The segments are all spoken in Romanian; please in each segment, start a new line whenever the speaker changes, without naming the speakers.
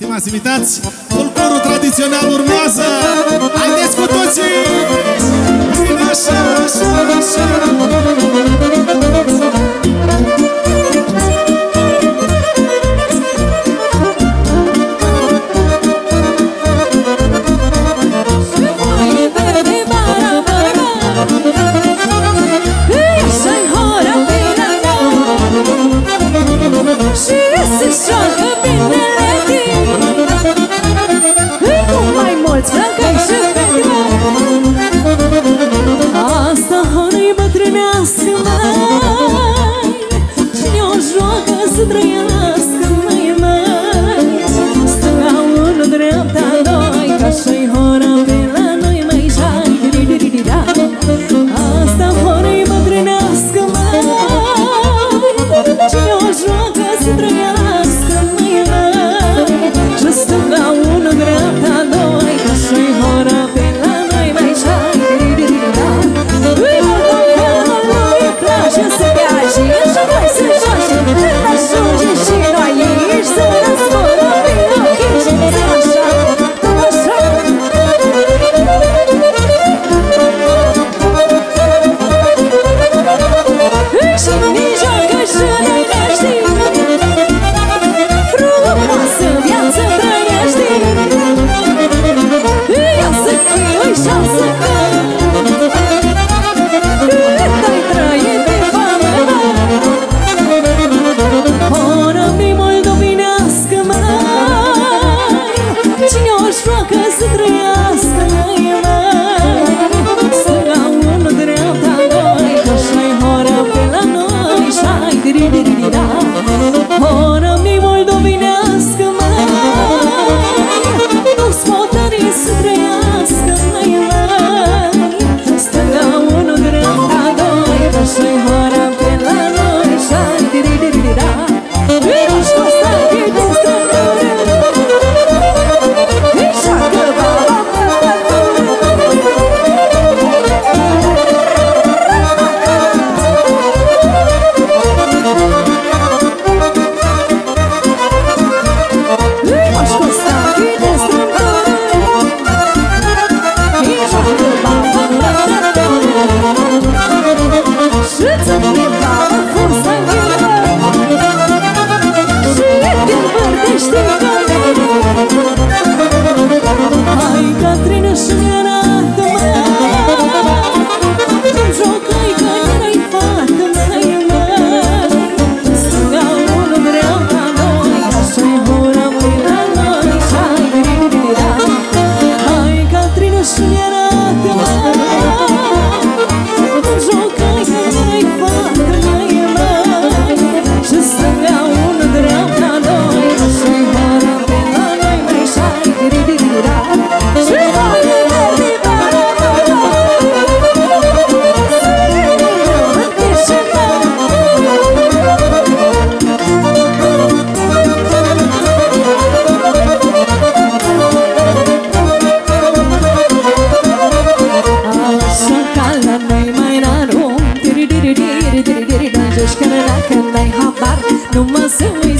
Stimați invitați, folclorul tradițional urmează! Haideți cu toții! Vine așa, așa, așa!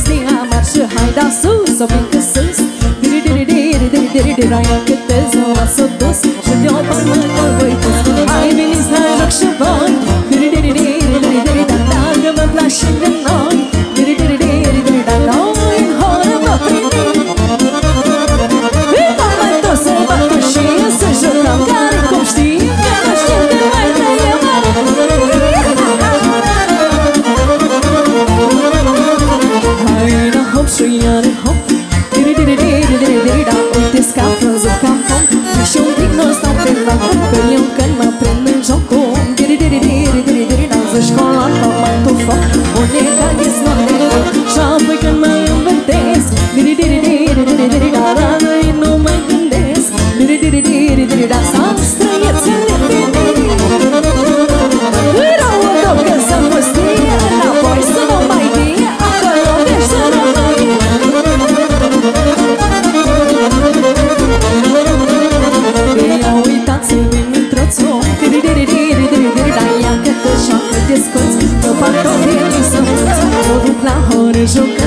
prins de amar Și hai da sus, o vincă sus Diri, diri, diri, diri, diri, diri Raia câte zoa s-o dus it's okay.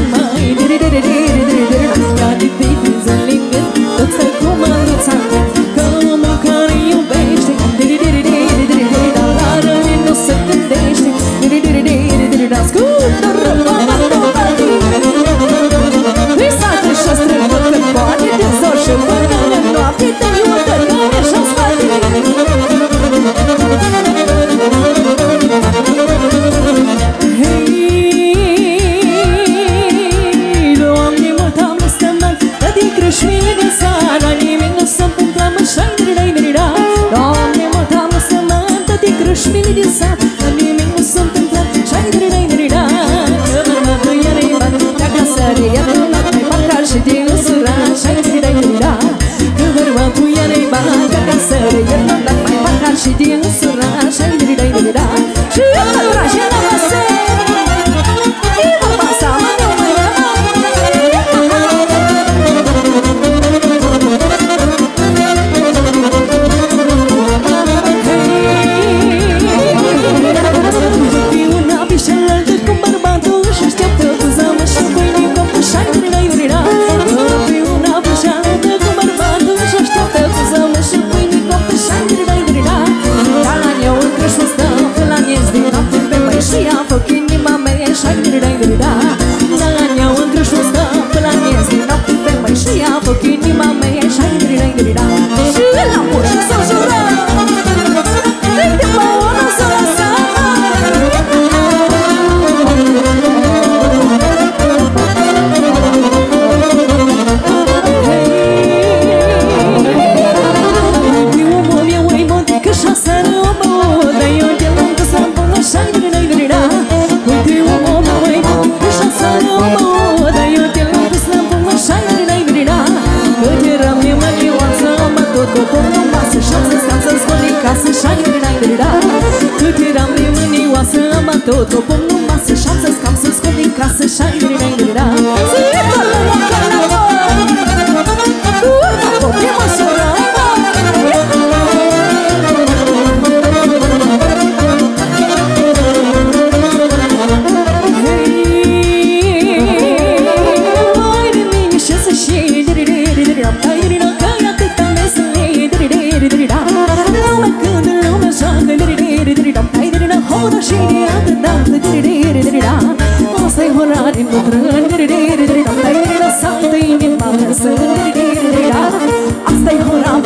Deus me lhe hora cheia de
data de de de de da Nossa hora de mutran de de de de da Taira salta e me balança de de de de da Asta e hora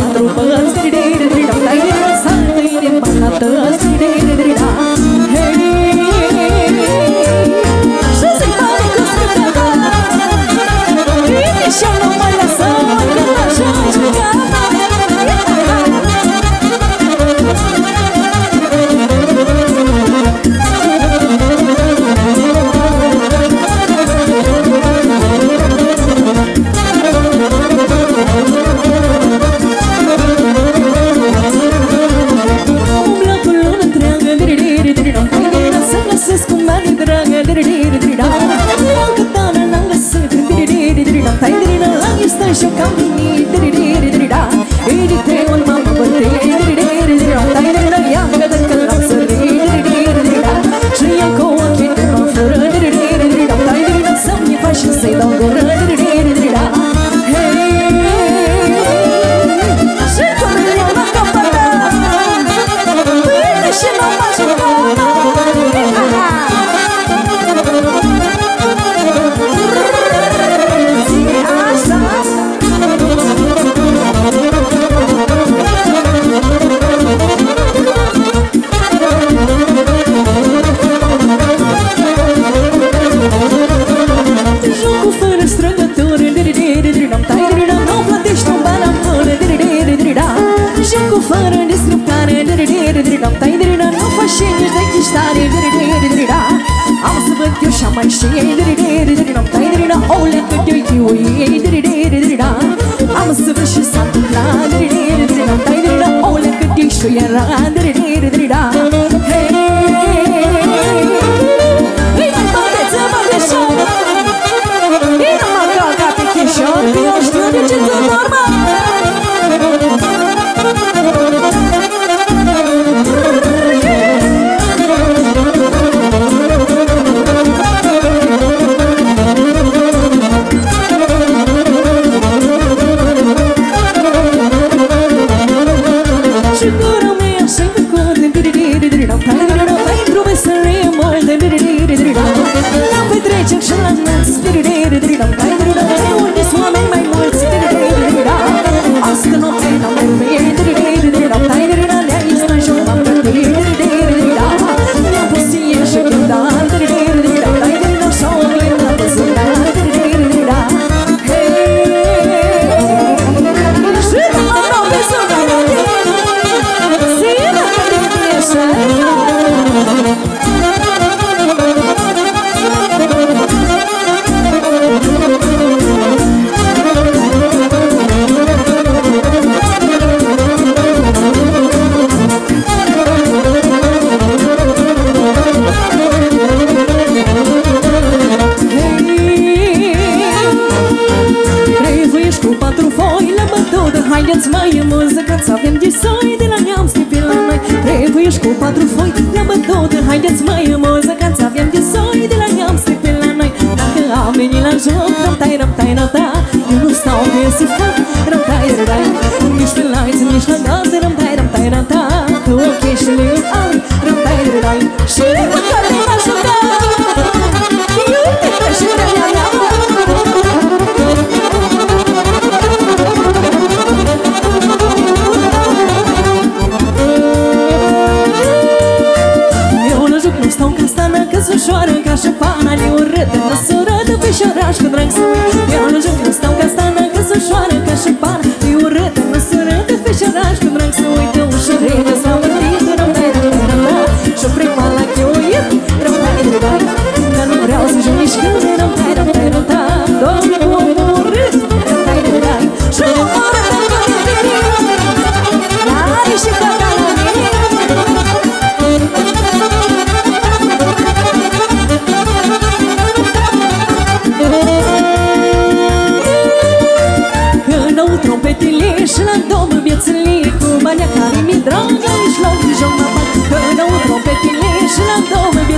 bătut Haideți mai în muzică Să avem de soi De la neam pe la noi. Dacă am venit la joc Ram-tai, ram-tai, ram-ta Eu nu stau de să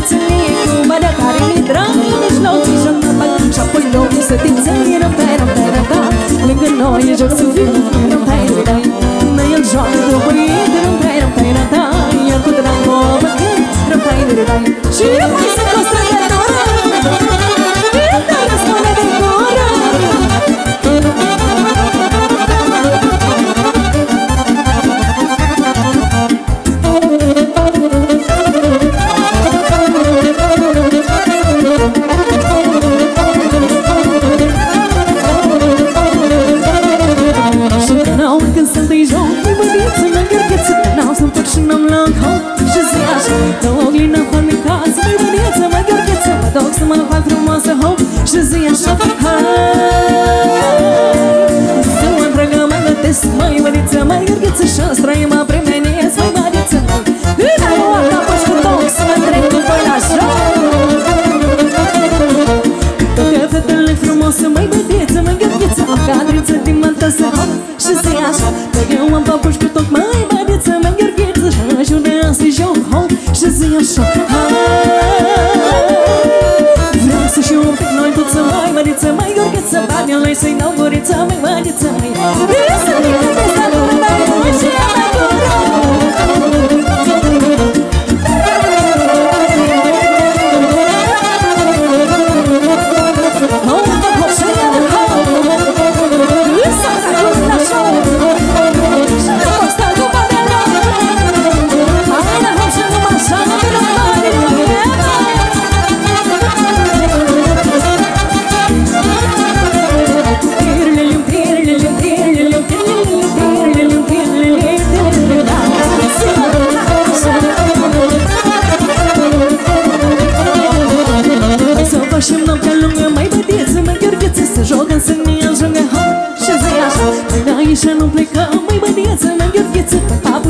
to me. Mă duc să mă fac frumoasă hop Și zi așa Hai. Să mă întreagă mă gătesc Măi bădiță mă gărgheță Și-o străi mă premenesc Măi. Bădiță măi În aia o și cu toc Să mă trec cu voi la joc Toate fetele frumoase, mai bădeță, mai gărgheță Am cadriță din mântă să hop și să așa. Că eu am papuș cu tot, mai bădeță, mai gărgheță Și ajută să joc hop și să așa Vreau mai gărgheță Banii lui să-i dau guriță, mai bădeță, mai Să ne gândesc la lumea,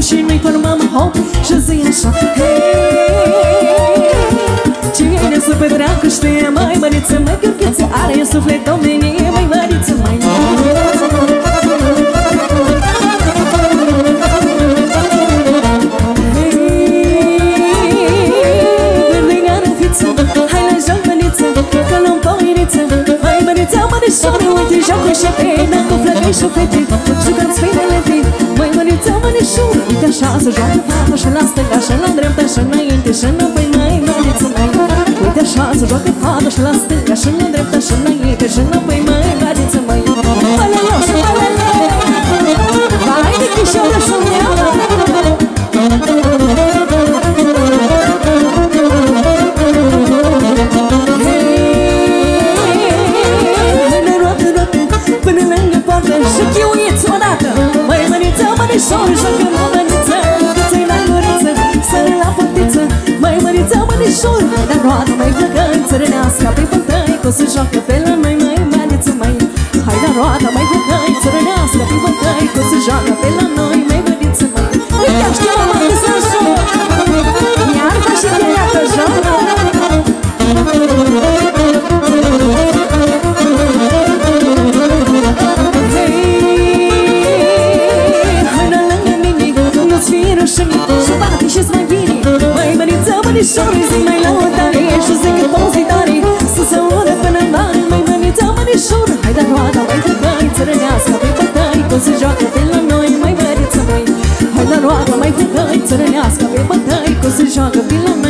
și noi formăm, hop, și zi așa. Hei, cine să petreacă știe, mai bădieță, mai gheorgheță Are în suflet domenie, mai bădieță, mai Gârligă-n fiță, hai la joc, băniță Că l-am poiniță Hai, bănița, mă de șoară Uite, jocul și pena Cu flăcăi și fete Jucăm spinele fi Măi, bănița, mă de șoară Uite, așa să joacă fata Și la stânga, și la dreapta Și înainte, și înapoi Măi, băniță, măi Uite, așa să joacă fata Și la stânga, și la dreapta Și înainte, și înapoi Măi, băniță, măi. Alele, și alele Hai, de chișoară Roadă mai găgănță rănească Pe bătăi că se joacă pe la noi mai măriță mai Hai la roadă mai găgănță rănească Pe bătăi că se joacă pe la noi mai măriță mai Uite știu mama să se joacă Iar ca și pe ea că joacă nu-ți fi rușine. Și și-ți mai mărișoare Zi mai laudare și zic cât o zi tare Să se ură până mare da Mai mărița mărișor Hai da roada, mai fătăi Țărănească, pe fătăi Cum se joacă pe la noi Mai măriță, mai Hai da roada, mai fătăi Țărănească, pe fătăi Cum se joacă pe la noi.